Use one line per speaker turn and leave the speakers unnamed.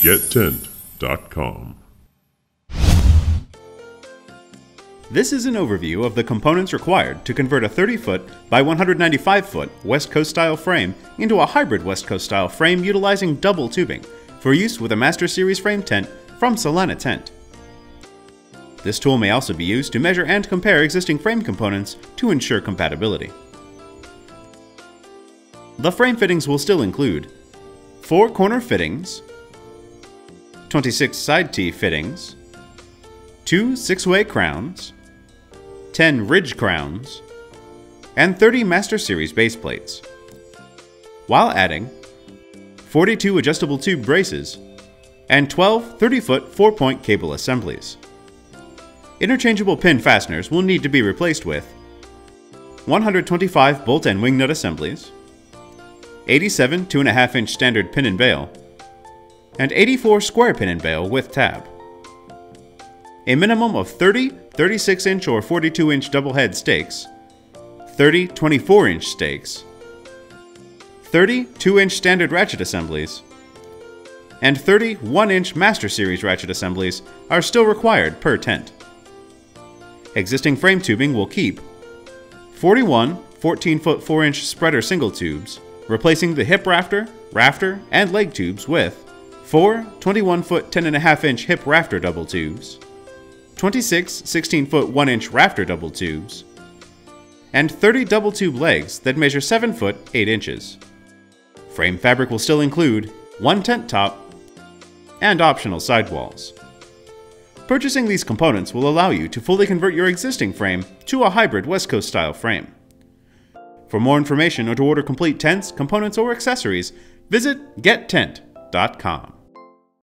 gettent.com.
This is an overview of the components required to convert a 30 foot by 195 foot West Coast style frame into a hybrid West Coast style frame utilizing double tubing for use with a Master Series frame tent from Celina Tent. This tool may also be used to measure and compare existing frame components to ensure compatibility. The frame fittings will still include 4 corner fittings, 26 side T fittings, 2 6-way crowns, 10 ridge crowns, and 30 Master Series base plates. While adding 42 adjustable tube braces and 12 30-foot 4-point cable assemblies. Interchangeable pin fasteners will need to be replaced with 125 bolt and wing nut assemblies, 87 2.5 inch standard pin and bail, and 84 square pin and bail with tab. A minimum of 30 36 inch or 42 inch double head stakes, 30 24 inch stakes, 30 2 inch standard ratchet assemblies, and 30 1 inch Master Series ratchet assemblies are still required per tent. Existing frame tubing will keep 41 14 foot 4 inch spreader single tubes, replacing the hip rafter, rafter, and leg tubes with 4 21 foot 10.5 inch hip rafter double tubes, 26 16 foot 1 inch rafter double tubes, and 30 double tube legs that measure 7 foot 8 inches. Frame fabric will still include one tent top and optional sidewalls. Purchasing these components will allow you to fully convert your existing frame to a hybrid West Coast style frame. For more information or to order complete tents, components, or accessories, visit gettent.com.